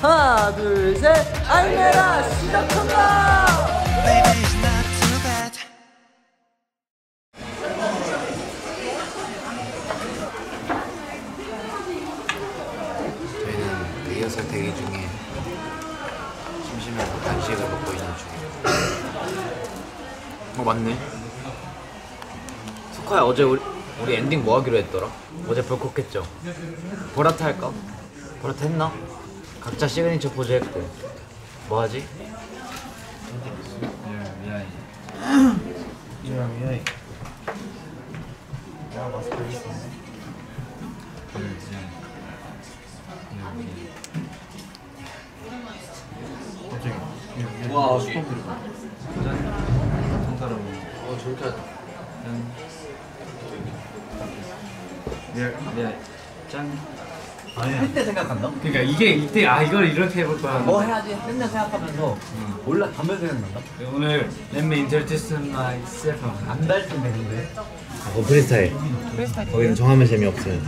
하나 둘셋 아이메라 시작한다. 저희는 리허설 대기 중에 심심해서 간식을 먹고 있는 중이에요. 어 맞네. 석화야 어제 우리, 우리 엔딩 뭐 하기로 했더라? 어제 벌컥했죠. 보라트 할까? 보라트 했나? 각자 시그니처 포즈 했고 뭐 하지? 와 슈퍼 어 저렇게 하자. 할 때 생각한다? 그러니까 이게 이때 아 이걸 이렇게 해볼 거야 뭐 해야지 맨날 생각하면서 몰라 담배 생각난다 오늘 Let me introduce myself 안달 좀 되는데 어 프리스타일. 거기는 정하면 재미없어요.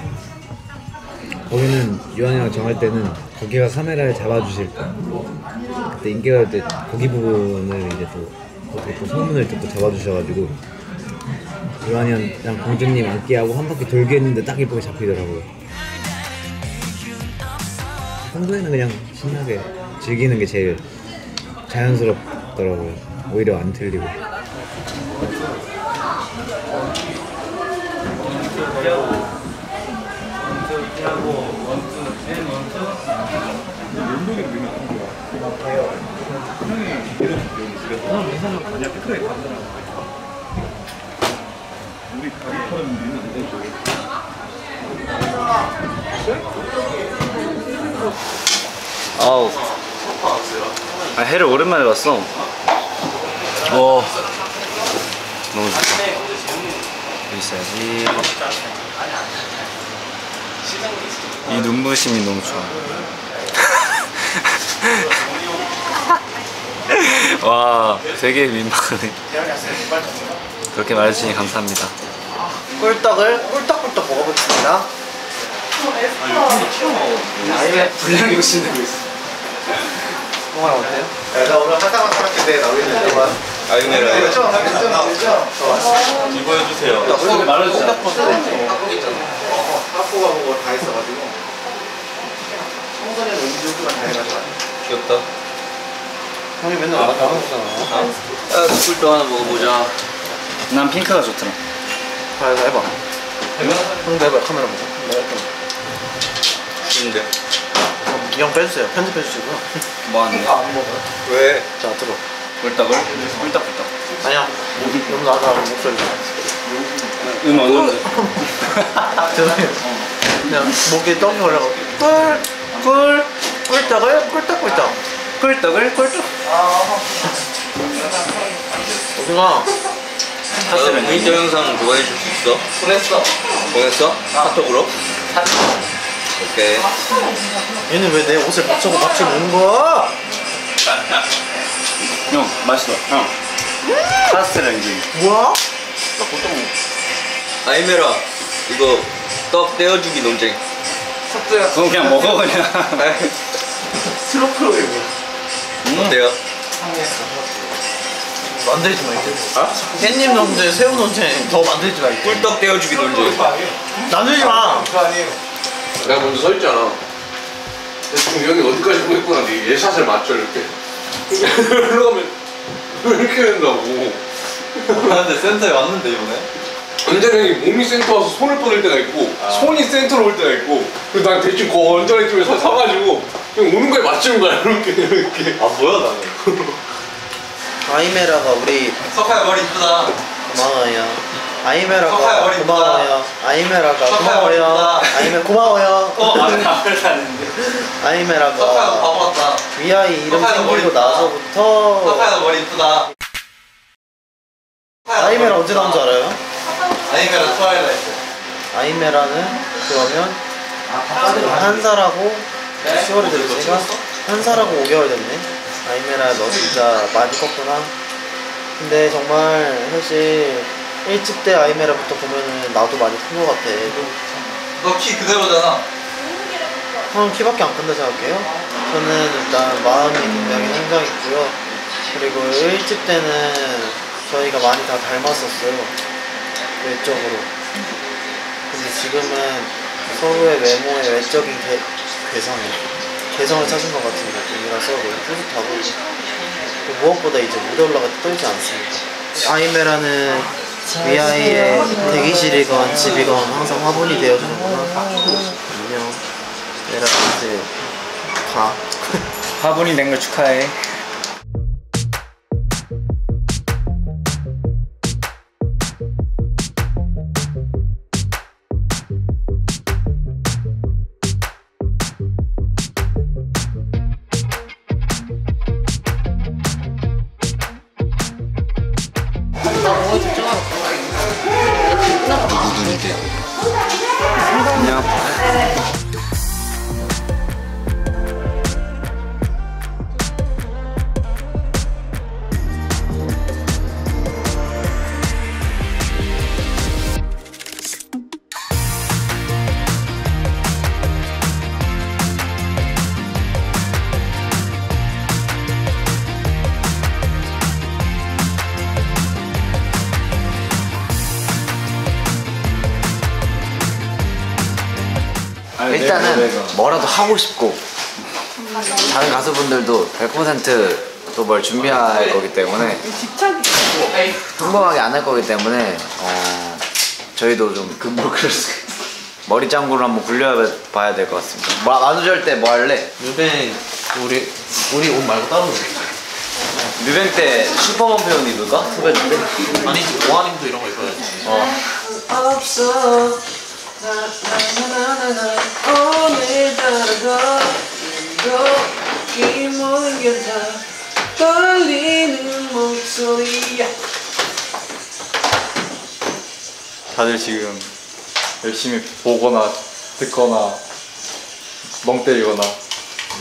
거기는 유한이랑 정할 때는 거기가 카메라를 잡아주실 거. 그때 인기가 때 거기 부분을 이제 또 어떻게 또 소문을 또, 또 잡아주셔가지고 유한이랑 공주님 앉기하고 한 바퀴 돌게 했는데 딱 예쁘게 잡히더라고요. 평소에는 그냥 신나게 즐기는 게 제일 자연스럽더라고요. 오히려 안 틀리고. 아우. 아, 해를 오랜만에 봤어. 와 너무 좋다. 여기 있어야지. 이 눈부심이 너무 좋아. 와 되게 민망하네. 그렇게 말해주시니 감사합니다. 꿀떡을 꿀떡꿀떡 먹어보겠습니다 분량 욕심내고 있어? 동아 어때요? 나 오늘 화장한 사람인데 나오겠는데 아유메라. 알죠? 알죠? 알죠? 이거 해주세요. 꿀떡 말해주자 학부가 보고 다 있어가지고. 청소년 음주가 다 해가지고. 귀엽다. 형이 맨날 나랑 하잖아. 아, 꿀도 하나 먹어보자. 난 핑크가 좋더라. 자 해봐. 해봐. 형도 해봐 카메라 보고 내가 할게 근데 이형 빼주세요. 편집해주시고요. 뭐하는 안 먹어요 왜? 자 들어. 꿀떡을? 꿀떡 꿀떡. 아니야. 너무 나가 목소리 음 어느 죄송해요. 그냥 목에 떡이 올라가 꿀꿀 꿀떡을? 꿀떡꿀떡. 꿀떡을 꿀떡. 오승아 사실은 모니터 영상 좋아해 줄 수 있어? 보냈어. 보냈어? 카톡으로? 오케이. 얘는 왜 내 옷을 받쳐고 받쳐 노는 거야? 형 맛있어. 형. 카스테라 이제. 뭐야? 아이메라 이거 떡 떼어주기 논쟁. 석재야. 그거 그냥 먹어 그냥. 트러플 이거 음, 어때요? 만들지 마 이제. 아? 깻잎 논쟁 새우 논쟁 더 만들지 마 이제. 꿀떡 떼어주기 논쟁. 만들지 마 내가 먼저 서 있잖아. 대충 여기 어디까지 보냈구나. 네 예샷을 맞춰 이렇게. 이러고 가면 왜 이렇게 된다고. 근데 센터에 왔는데 이번에 언제나 이 몸이 센터 와서 손을 뻗을 때가 있고 손이 센터로 올 때가 있고 그리고 난 대충 그 언저리 쪽에 서 서가지고 그냥 오는 거에 맞추는 거야 이렇게 이렇게. 아 뭐야 나는 아이메라가 우리 석하야 머리 이쁘다 고마워요 아이메라가. 고마워요. 아이메라가 고마워요. 아이메 고마워요. 어 다는데. 아이메라가 바보 같다. 위아이 이름 생기고. 나서부터 석하야 머리 이쁘다. 아이메라 언제 나온 줄 알아요? 아이메라 Twilight. 아이메라는 그러면 한살하고 10월이 됐으니까 한살하고 5개월 됐네. 아이메라 너 진짜 많이 컸구나. 근데 정말 사실 1집 때 아이메라부터 보면은 나도 많이 큰 것 같아 너 키 그대로잖아 형 키밖에 안 큰다 생각해요? 저는 일단 마음이 굉장히 성장했고요. 그리고 1집 때는 저희가 많이 다 닮았었어요. 외적으로. 근데 지금은 서로의 외모의 외적인 개, 개성이 개성을 찾은 것 같은 느낌이라서 뿌듯하고 무엇보다 이제 무대 올라가 떨지 않습니다. 아이메라는 위아이의 대기실이건 집이건 항상 화분이 되어주는구나. 안녕. 메라 이제 가. 화분이 된 걸 축하해. 하고 싶고 다른 가수분들도 100%또 뭘 준비할 거기 때문에 평범하게 안 할 거기 때문에 어, 저희도 좀 머리 짱구를 한번 굴려봐야 될 것 같습니다 마- 만우절 때 뭐 할래? 유뱅 우리 우리 옷 말고 따로 뮤뱅 때 슈퍼맨 표현 입을까? 후배들 때? 아니지 보아님도 이런 거 입어야지. 어. 없어 나나나나나 오늘따라 이 모든 게다 떨리는 목소리야 다들 지금 열심히 보거나 듣거나 멍 때리거나.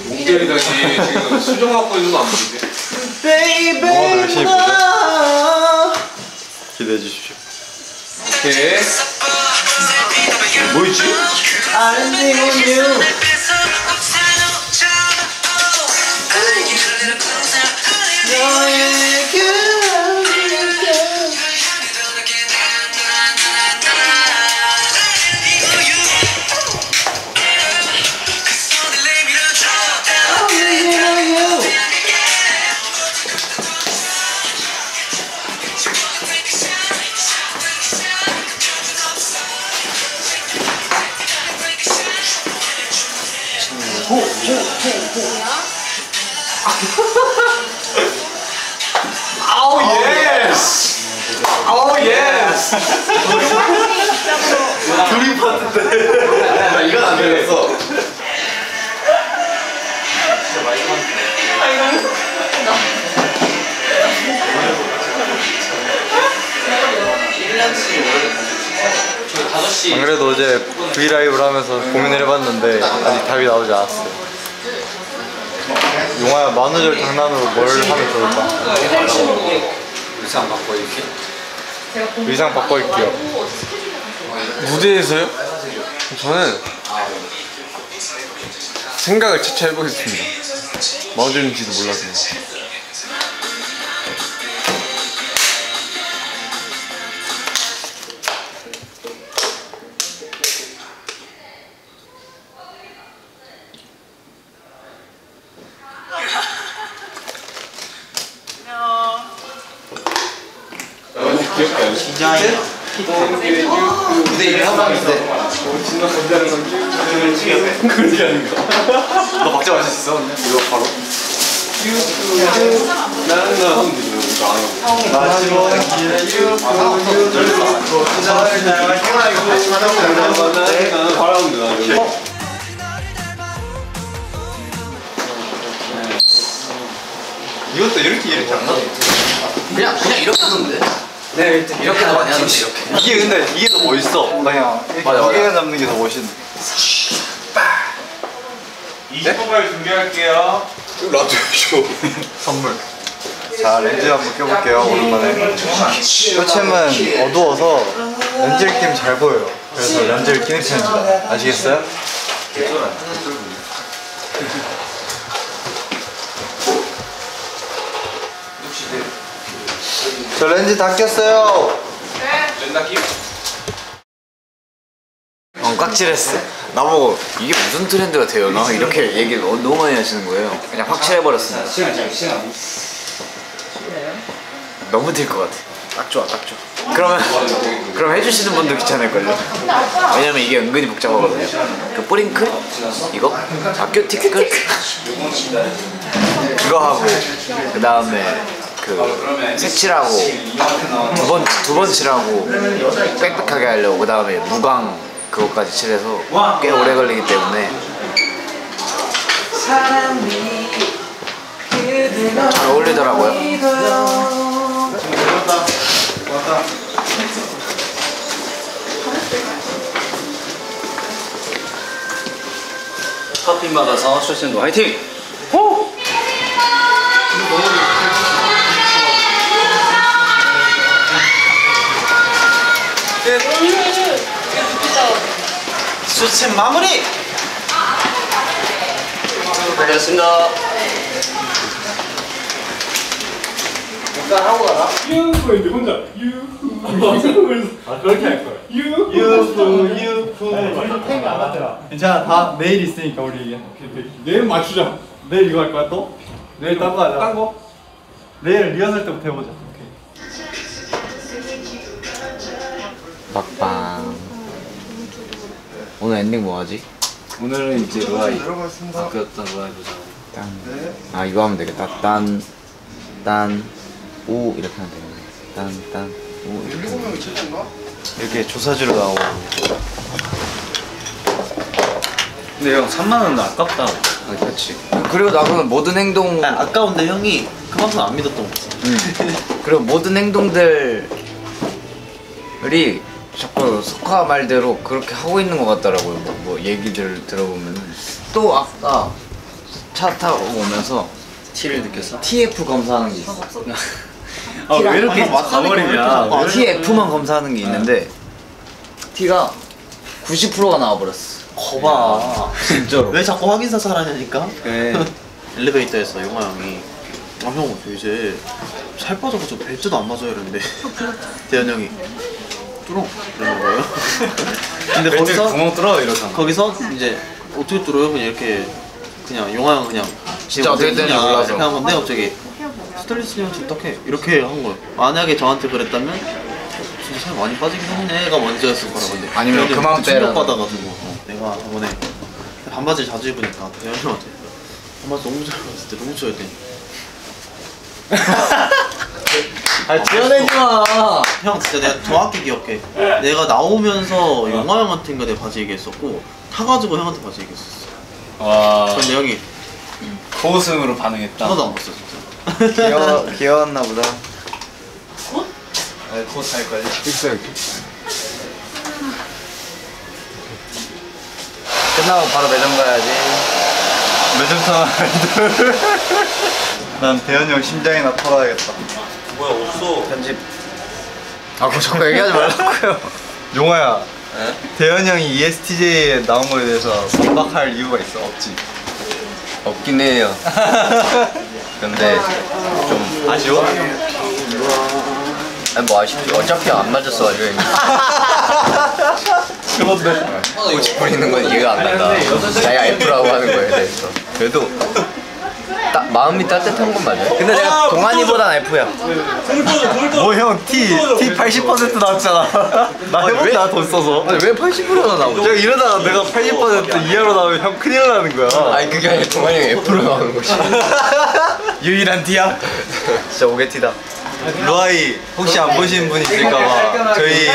목 때리다니 지금 수정 갖고 있는 거 안 보이지? 영화도 열심히 보죠. 기대해 주십시오. 오케이 뭐 있지? 아우 안 그래도 어제 브이라이브를 하면서 고민을 해봤는데 아직 답이 나오지 않았어요. 용화야 만우절 장난으로 뭘 하면 좋을까? 의상 바꿔 입기? 의상 바꿔 입기요. 무대에서요? 저는 생각을 차차 해보겠습니다. 마우절인지도 몰라서 디자인 무대 이미 하고 있는데 그렇게 하는 거. 너 박자 맞을 수 있어? 이거 바로. 나는 나. 나는. 나. 이것도 이렇게 이렇게 안 나와 그냥 그냥 이렇게 하는데 네 이렇게도 많이 하는데 이렇게. 이게. 근데 이게 더 멋있어. 그냥 이렇게 맞아, 맞아. 무게감 잡는 게 더 멋있네. 20분까지 준비할게요. 라디오 쇼. 선물. 자 렌즈 한번 껴볼게요 오랜만에. 쇼챔은 어두워서 렌즈를 끼면 잘 보여요. 그래서 렌즈를 끼는 편입니다. 아시겠어요? 저 렌즈 다 꼈어요. 어, 깍질했어. 나보고 이게 무슨 트렌드가 돼요? 나 이렇게 얘기를 너무 많이 하시는 거예요. 그냥 확실해버렸습니다. 너무 될것 같아. 딱 좋아, 딱 좋아. 그러면 그럼 해주시는 분도 귀찮을걸요? 왜냐면 이게 은근히 복잡하거든요. 그 뿌링클 이거 학교 티끌 그거 하고 그 다음에 그 색칠하고 두 번 두 번 칠하고 빽빽하게 하려고 그 다음에 무광 그것까지 칠해서 꽤 오래 걸리기 때문에. 잘 어울리더라고요. 커피마다 상어 출신도 화이팅! 수치 마무리! 고맙습니다. 유후 이제 혼자 유후 아 그렇게 할 거야 유후 유후 유후 괜찮아, 다 내일 있으니까 우리 이게. 내일 맞추자 내일 이거 할 거야 또? 내일 딴거 하자. 딴 거? 내일 리허설 때부터 해보자. 막방 오늘 엔딩 뭐 하지? 오늘은 이제 루아이 바뀌었던 루아이 보자. 딴. 아 이거 하면 되겠다. 딴, 딴, 오 이렇게 하면 되겠네. 딴, 딴, 오 이렇게. 하면 되겠네. 이렇게 조사주로 나오고. 근데 형 3만 원은 아깝다. 아, 그렇지. 그리고 나는 모든 행동, 아, 아까운데 형이 그만큼 안 믿었던 거지. 음. 그리고 모든 행동들이 자꾸 석화 말대로 그렇게 하고 있는 것 같더라고요. 뭐, 뭐 얘기들 들어보면 또 아까 차 타고 오면서 티를 느꼈어? TF 검사하는 게 있어. 아 왜 이렇게 아, 가버리냐? 어, TF만 검사하는 게 있는데 T가 90%가 나와버렸어. 거봐. 진짜로. 왜 자꾸 확인사 사라냐니까? 네. 엘리베이터에서 용화 형이 아 형, 저 이제 살 빠져가지고 벨트도 안 맞아요 이러는데 대현 형이 뚫어? 이러는 거예요? 근데 거기서 구멍 뚫어? 이러잖아. 거기서 이제 어떻게 뚫어요? 그냥 이렇게 그냥 용화 형 그냥 진짜 어떻게 되는지 몰라서. 이렇게 한 건데 갑자기 스타일리스트 형한테 부탁해. 이렇게 한 거예요. 만약에 저한테 그랬다면 진짜 살 많이 빠지긴 했네가 먼저였을 거라 근데 아니면 그만 빼라는 충격받아가지고. 어, 내가 저번에 반바지를 자주 입으니까. 대현 형한테 반바지 너무 잘 입었을 때 너무 돼 아 지어내지 마. 형 진짜 내가 정확히 기억해 내가 나오면서 영화 형한테인가 내가 바지 얘기했었고 타가지고 형한테 바지 얘기했었어 와 근데 형이 고웃음으로 반응했다. 하나도 안 봤어 진짜 귀여워, 귀여웠나 보다. 곧살 거지. 있어 끝나고 바로 매점 가야지. 매점 타난 대현이 형 심장이나 털어야겠다. 뭐야 없어 편집. 아, 그거 자꾸 얘기하지 말라고요. 용화야. 대현이 형이 E ESTJ에 나온 거에 대해서 반박할 이유가 있어? 없지? 없긴 해요. 근데 좀 아쉬워? 아니 뭐 아쉽지. 어차피 안 맞았어가지고 그런데 고집 부리는 건 이해가 안 간다. 자기가 F라고 하는 거에 대해서. 그래도 따, 마음이 따뜻한 건 맞아요. 근데 내가 동환이보단 F야. 뭐형 T T 80% 나왔잖아. 나 해본다 돈 써서. 아니, 왜 80%나 나오지? 제가 이러다가 내가 80% 이하로 나오면 형 큰일 나는 거야. 아니 그게 아니라 동한이 형이 F로 나오는 거지. 유일한 T야? 진짜 오게티다. 루아이 혹시 안 보신 분 있을까봐 저희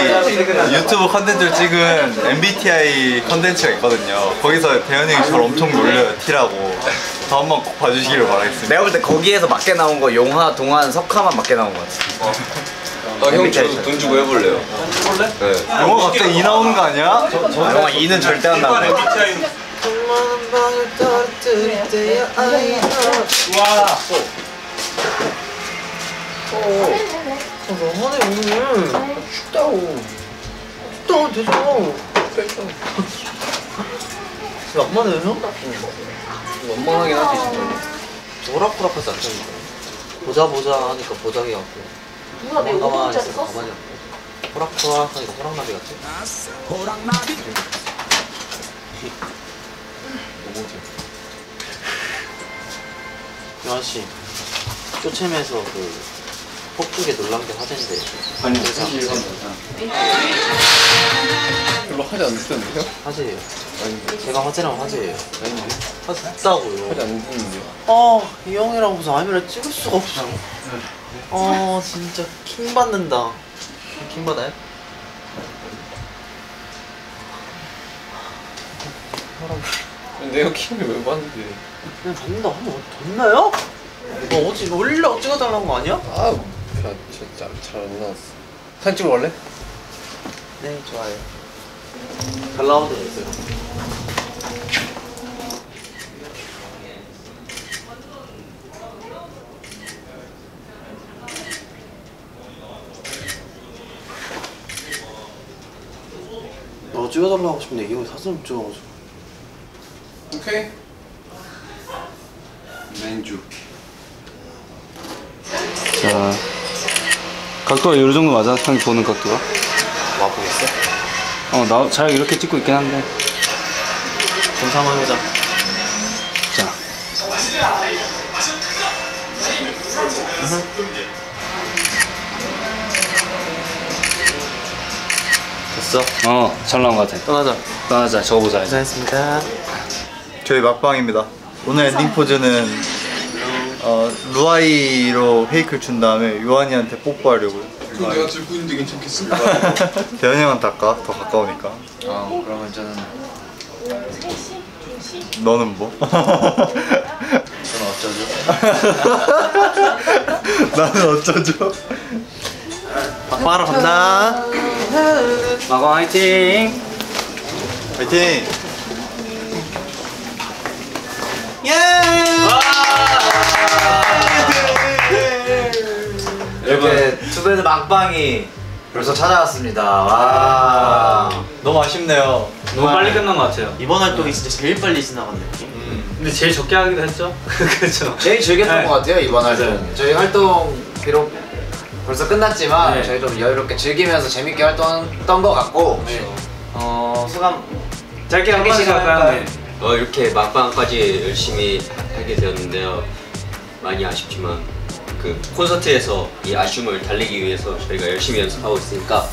유튜브 컨텐츠를 찍은 MBTI 컨텐츠가 있거든요. 거기서 대현이 형이 저를 엄청 놀려요 T라고. 저 한번 꼭 봐주시기를 바라겠습니다. 내가 볼 때 거기에서 맞게 나온 거 용하, 동한, 석화만 맞게 나온 거 같아. 형 저도 돈 주고 해볼래요. 네. 영화 갑자기 이 나오는 거 아니야? 아, 용화 2는 절대 안 나와. 어, 너무하네 오늘 춥다고 되죠 진짜 만만해요 형? 원망하긴 하지 진짜. 호락호락하지 않다니까 보자 보자 하니까 보자기 같고 누가 내 5분짜리 썼어? 호락 호락 하니까 호랑나비 같지? 유한 씨, 쇼챔에서 그 폭죽에 놀란 게 화제인데. 아니 사실 이건 별로 하지 않으셨는데요? 화제예요. 제가 화제라면 화제예요. 아닌데 화제다고요. 하지 않으셨는데요? 아, 이 형이랑 무슨 아미를 찍을 수가 없어. 아, 진짜 킹 받는다. 킹 받아요? 내가 킹을 왜 봤는데 그냥 받는다 하면 됐나요? 어, 어찌 원래 찍어달라는 거 아니야? 아 진짜 잘안 나왔어 사진 갈래? 네, 좋아요. 잘 나온 데 있어요. 너 찍어달라고 하고 싶은데 이거 사진 좀 찍어가지고 오케이 맨주 자 각도가 이 정도 맞아? 형이 보는 각도가? 와보겠어? 어 나 잘 이렇게 찍고 있긴 한데 검사 한번 해보자 자 됐어 어, 잘 나온 것 같아. 떠나자 떠나자, 저거 보자. 이제. 고생했습니다 저희 막방입니다. 오늘 엔딩 포즈는 어, 루아이로 fake를 준 다음에 요한이한테 뽀뽀하려고요. 그럼 내가 들고 있는데 괜찮겠어? 대현이 형한테 할까? 더 가까우니까. 어, 그러면 저는 너는 뭐? 저는 어쩌죠? 나는 어쩌죠? 막바로 간다 막방 화이팅! 화이팅! 이렇게 Too Bad 막방이 벌써 찾아왔습니다. 와. 너무 아쉽네요. 너무 빨리 끝난 것 같아요. 이번 활동이 진짜 제일 빨리 지나간 느낌 근데 제일 적게 하기도 했죠? 그렇죠. 제일 즐겼던 네. 것 같아요 이번 활동. 저희 활동 비록 벌써 끝났지만 네. 저희 좀 여유롭게 즐기면서 재밌게 활동했던 것 같고 어 소감 짧게 한 번씩 할까요? 어, 이렇게 막방까지 열심히 하게 되었는데요. 많이 아쉽지만 그 콘서트에서 이 아쉬움을 달래기 위해서 저희가 열심히 연습하고 있으니까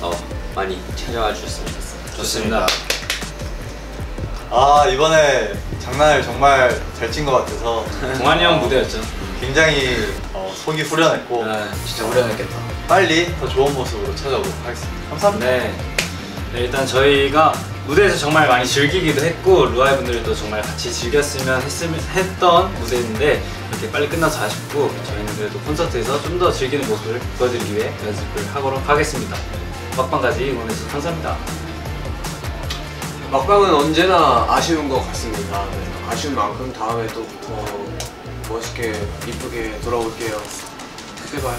어, 많이 찾아와 주셨으면 좋겠습니다. 좋습니다. 아 이번에 장난을 정말 잘 친 것 같아서 동환이 형 무대였죠. 굉장히 어, 속이 후련했고 네. 진짜 후련했겠다. 빨리 더 좋은 모습으로 찾아오도록 하겠습니다. 감사합니다. 네. 네, 일단 저희가 무대에서 정말 많이 즐기기도 했고 루아이 분들도 정말 같이 즐겼으면 했으면 했던 무대인데 이렇게 빨리 끝나서 아쉽고 저희는 그래도 콘서트에서 좀 더 즐기는 모습을 보여드리기 위해 연습을 하도록 하겠습니다. 막방까지 응원해주셔서 감사합니다. 막방은 언제나 아쉬운 것 같습니다. 네, 아쉬운 만큼 다음에 또 더 멋있게 이쁘게 돌아올게요. 그때 봐요.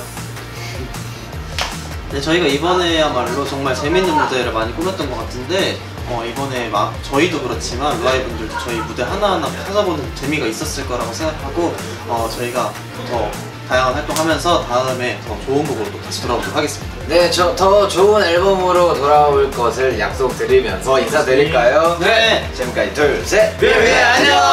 네, 저희가 이번에야말로 정말 재밌는 무대를 많이 꾸몄던 것 같은데 어, 이번에 막 저희도 그렇지만 루아이 분들도 저희 무대 하나하나 찾아보는 재미가 있었을 거라고 생각하고 어, 저희가 더 다양한 활동하면서 다음에 더 좋은 곡으로 또 다시 돌아오도록 하겠습니다. 네, 저 더 좋은 앨범으로 돌아올 것을 약속드리면서 인사드릴까요? 네. 지금까지 둘, 셋. 네, 안녕.